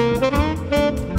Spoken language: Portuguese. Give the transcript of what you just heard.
Música